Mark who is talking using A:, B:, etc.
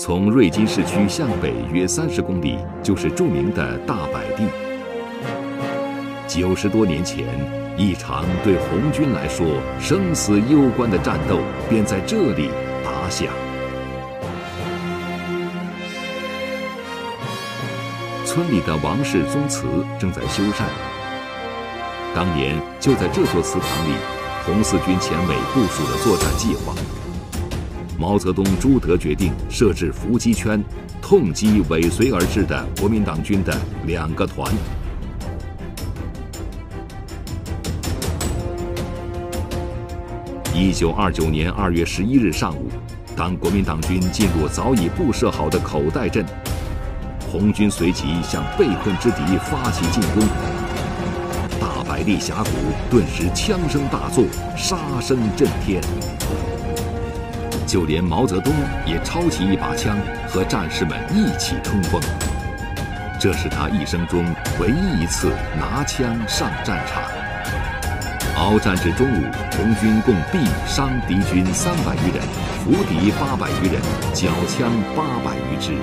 A: 从瑞金市区向北约三十公里，就是著名的大柏地。九十多年前，一场对红军来说生死攸关的战斗便在这里打响。村里的王氏宗祠正在修缮。当年就在这座祠堂里，红四军前委部署了作战计划。毛泽东、朱德决定设置伏击圈，痛击尾随而至的国民党军的两个团。一九二九年二月十一日上午，当国民党军进入早已布设好的口袋阵。红军随即向被困之敌发起进攻，大柏地峡谷顿时枪声大作，杀声震天。就连毛泽东也抄起一把枪，和战士们一起冲锋。这是他一生中唯一一次拿枪上战场。鏖战至中午，红军共毙伤敌军三百余人，俘敌八百余人，缴枪八百余支。